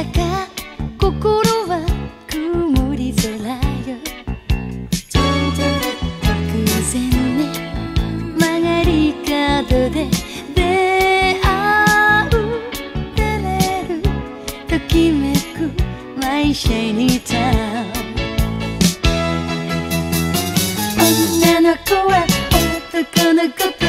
だか心は曇り空よ。偶然ね曲がり角で出会う照れるときめく My shiny town 女の子は男の子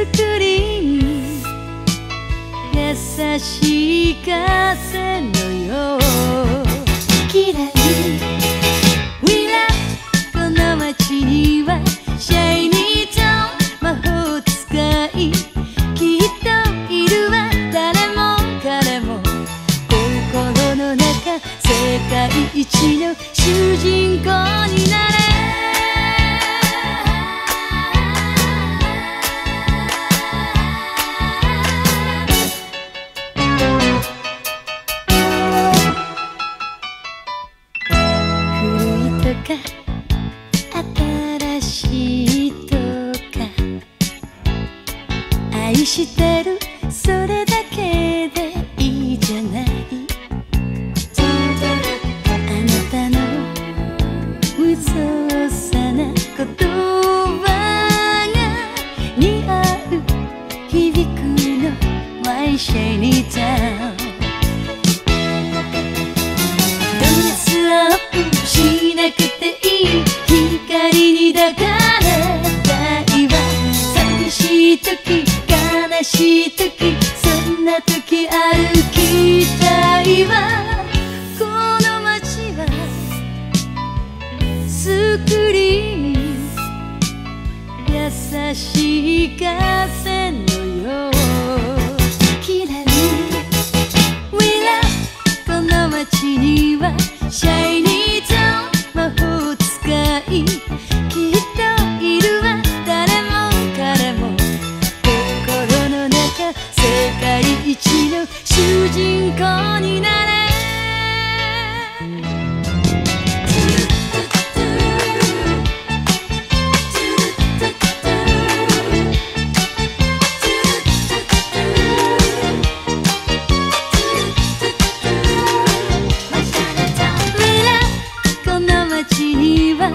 スクリーン優しい風のよう。嫌い We love この街にはシャイニータウン魔法使い。きっといるわ。誰も彼も。心の中世界一の主人公。Yeah. しい時そんな時歩きたいわこの街はスクリーン優しい風のよう康になれ。この街には